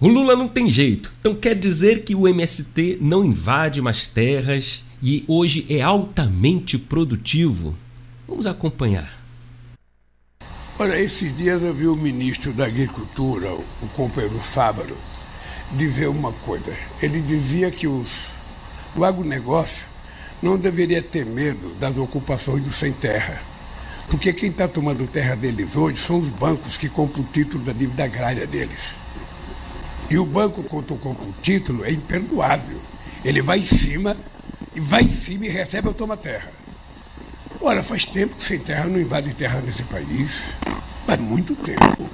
O Lula não tem jeito. Então quer dizer que o MST não invade mais terras e hoje é altamente produtivo? Vamos acompanhar. Olha, esses dias eu vi o ministro da Agricultura, o companheiro Fávaro, dizer uma coisa. Ele dizia que os, o agronegócio não deveria ter medo das ocupações do sem terra. Porque quem está tomando terra deles hoje são os bancos que compram o título da dívida agrária deles. E o banco, quando compra o título, é imperdoável. Ele vai em cima, e vai em cima e recebe ou toma terra. Ora, faz tempo que sem terra não invade terra nesse país. Faz muito tempo.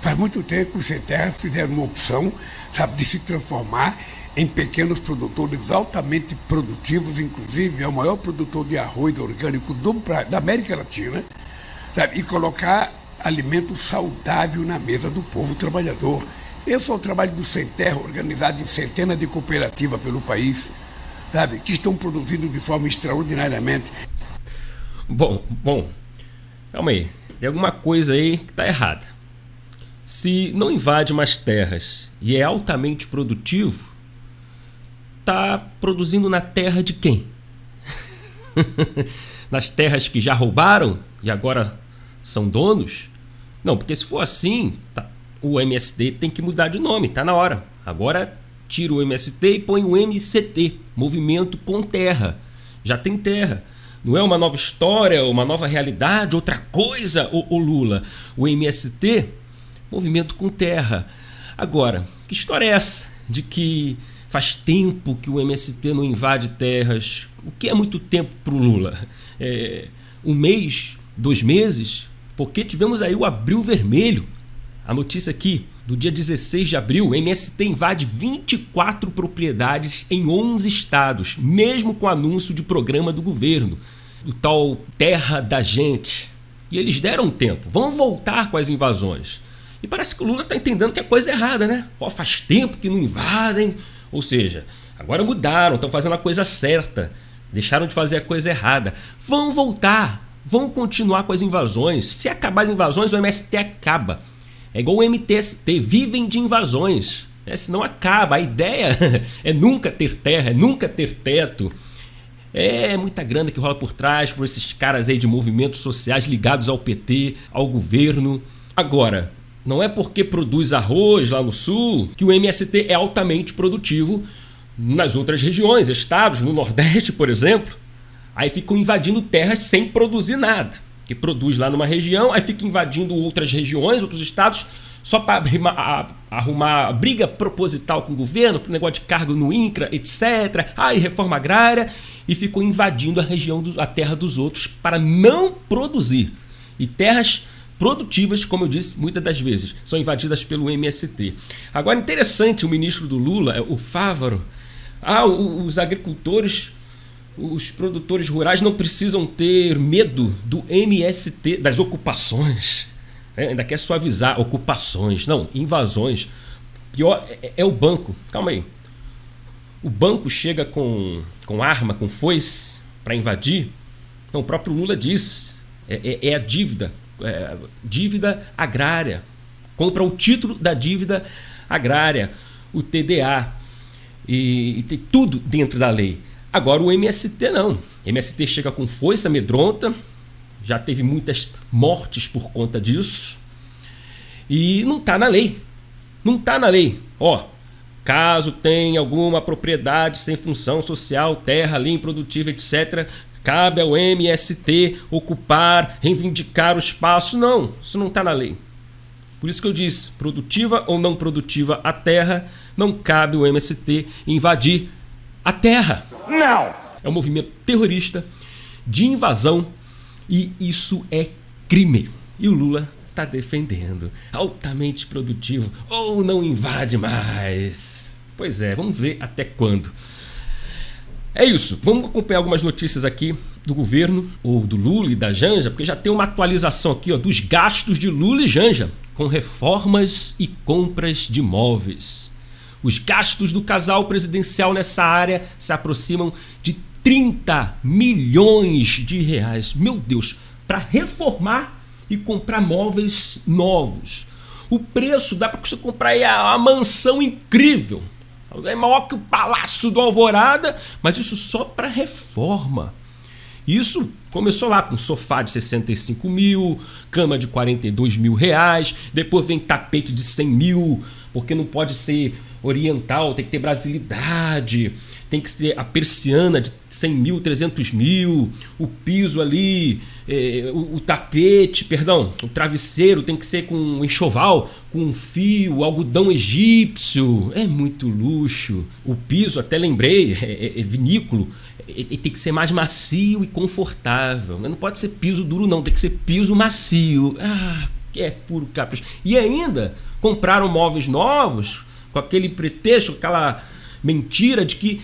Faz muito tempo que os sem terra fizeram uma opção, sabe, de se transformar em pequenos produtores altamente produtivos, inclusive é o maior produtor de arroz orgânico do, da América Latina, sabe, e colocar alimento saudável na mesa do povo trabalhador. Esse é o trabalho do Sem Terra, organizado em centenas de cooperativas pelo país, sabe, que estão produzindo de forma extraordinariamente. Bom, bom, calma aí. Tem alguma coisa aí que está errada. Se não invade mais terras e é altamente produtivo, está produzindo na terra de quem? Nas terras que já roubaram e agora são donos? Não, porque se for assim, tá, o MST tem que mudar de nome, tá na hora. Agora tira o MST e põe o MCT, Movimento com Terra. Já tem terra. Não é uma nova história, uma nova realidade, outra coisa, o, o Lula. O MST, Movimento com Terra. Agora, que história é essa de que Faz tempo que o MST não invade terras. O que é muito tempo para o Lula? É, um mês? Dois meses? Porque tivemos aí o Abril Vermelho. A notícia aqui, do dia 16 de abril, MST invade 24 propriedades em 11 estados, mesmo com anúncio de programa do governo, do tal Terra da Gente. E eles deram tempo, vão voltar com as invasões. E parece que o Lula está entendendo que é coisa errada, né? Ó, faz tempo que não invadem, ou seja, agora mudaram, estão fazendo a coisa certa, deixaram de fazer a coisa errada. Vão voltar, vão continuar com as invasões. Se acabar as invasões, o MST acaba. É igual o MTST, vivem de invasões. É, senão acaba. A ideia é nunca ter terra, é nunca ter teto. É muita grana que rola por trás por esses caras aí de movimentos sociais ligados ao PT, ao governo. Agora, não é porque produz arroz lá no sul que o MST é altamente produtivo nas outras regiões, estados, no Nordeste, por exemplo. Aí ficam invadindo terras sem produzir nada. Que produz lá numa região, aí fica invadindo outras regiões, outros estados, só para arrumar briga proposital com o governo, negócio de cargo no INCRA, etc. Aí reforma agrária e ficam invadindo a região, a terra dos outros para não produzir. E terras produtivas, como eu disse, muitas das vezes são invadidas pelo MST. Agora, interessante, o ministro do Lula, é o Fávaro, ah, os agricultores, os produtores rurais não precisam ter medo do MST, das ocupações. É, ainda quer suavizar ocupações, não, invasões. Pior é, é o banco. Calma aí. O banco chega com, com arma, com foice para invadir. Então, o próprio Lula disse: é, é, é a dívida é, dívida agrária. Compra o título da dívida agrária, o TDA. E, e tem tudo dentro da lei. Agora o MST não. O MST chega com força amedronta, já teve muitas mortes por conta disso. E não está na lei. Não está na lei. Ó, caso tenha alguma propriedade sem função social, terra ali improdutiva, etc., Cabe ao MST ocupar, reivindicar o espaço. Não, isso não está na lei. Por isso que eu disse, produtiva ou não produtiva a terra, não cabe o MST invadir a terra. Não! É um movimento terrorista de invasão e isso é crime. E o Lula está defendendo. Altamente produtivo ou não invade mais. Pois é, vamos ver até quando. É isso. Vamos acompanhar algumas notícias aqui do governo, ou do Lula e da Janja, porque já tem uma atualização aqui ó, dos gastos de Lula e Janja com reformas e compras de imóveis. Os gastos do casal presidencial nessa área se aproximam de 30 milhões de reais. Meu Deus, para reformar e comprar móveis novos. O preço dá para você comprar aí a, a mansão incrível. É maior que o Palácio do Alvorada, mas isso só para reforma. Isso começou lá com sofá de 65 mil, cama de 42 mil reais, depois vem tapete de 100 mil, porque não pode ser oriental, tem que ter brasilidade, tem que ser a persiana de 100 mil, 300 mil, o piso ali, é, o, o, tapete, perdão, o travesseiro tem que ser com enxoval, com fio, algodão egípcio, é muito luxo. O piso, até lembrei, é, é, é vinículo, é, é, tem que ser mais macio e confortável. Não pode ser piso duro, não, tem que ser piso macio. Ah, é puro capricho. E ainda compraram móveis novos com aquele pretexto, aquela mentira de que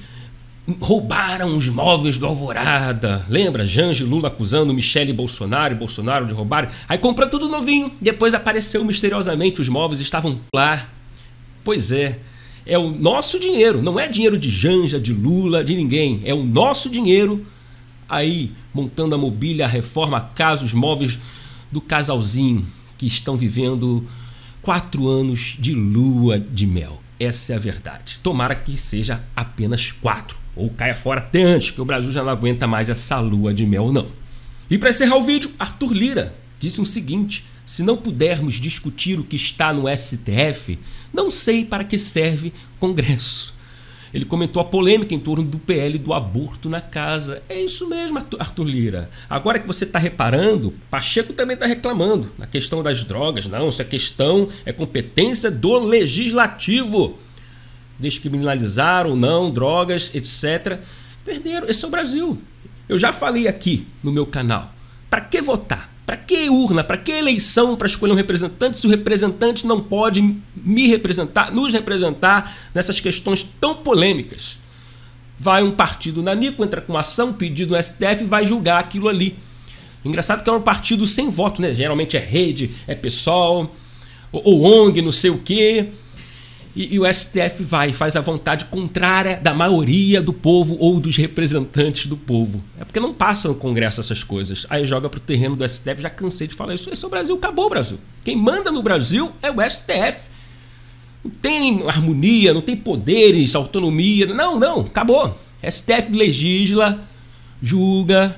roubaram os móveis do Alvorada. Lembra? Jange Lula acusando Michele Bolsonaro e Bolsonaro de roubar. Aí comprou tudo novinho. Depois apareceu misteriosamente os móveis estavam lá. Pois é. É o nosso dinheiro, não é dinheiro de Janja, de Lula, de ninguém. É o nosso dinheiro aí montando a mobília, a reforma, a casa, os móveis do casalzinho que estão vivendo quatro anos de lua de mel. Essa é a verdade. Tomara que seja apenas quatro ou caia fora até antes, que o Brasil já não aguenta mais essa lua de mel, não. E para encerrar o vídeo, Arthur Lira disse o seguinte: se não pudermos discutir o que está no STF, não sei para que serve Congresso. Ele comentou a polêmica em torno do PL do aborto na casa. É isso mesmo, Arthur Lira. Agora que você está reparando, Pacheco também está reclamando na questão das drogas. Não, isso é questão, é competência do legislativo descriminalizar ou não drogas, etc. Perderam. Esse é o Brasil. Eu já falei aqui no meu canal. Para que votar? Para que urna? Para que eleição para escolher um representante se o representante não pode me representar, nos representar nessas questões tão polêmicas? Vai um partido na Nico, entra com ação, pedido no STF e vai julgar aquilo ali. Engraçado que é um partido sem voto, né? Geralmente é rede, é pessoal, ou ONG, não sei o quê e, e, o STF vai faz a vontade contrária da maioria do povo ou dos representantes do povo. É porque não passa no Congresso essas coisas. Aí joga pro terreno do STF, já cansei de falar isso. Esse é o Brasil, acabou o Brasil. Quem manda no Brasil é o STF. Não tem harmonia, não tem poderes, autonomia. Não, não, acabou. STF legisla, julga,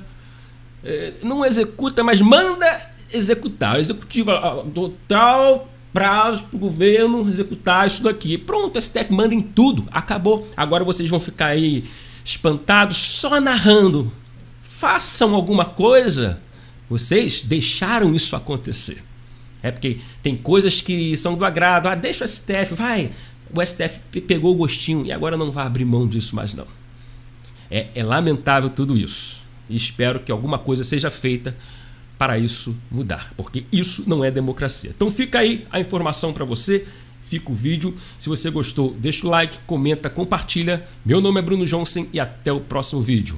eh, não executa, mas manda executar. O executivo total prazo para o governo executar isso daqui. Pronto, STF manda em tudo, acabou. Agora vocês vão ficar aí espantados só narrando. Façam alguma coisa. Vocês deixaram isso acontecer. É porque tem coisas que são do agrado. Ah, deixa o STF, vai. O STF pegou o gostinho e agora não vai abrir mão disso mais não. É, é lamentável tudo isso. Espero que alguma coisa seja feita para isso mudar, porque isso não é democracia. Então fica aí a informação para você, fica o vídeo. Se você gostou, deixa o like, comenta, compartilha. Meu nome é Bruno Johnson e até o próximo vídeo.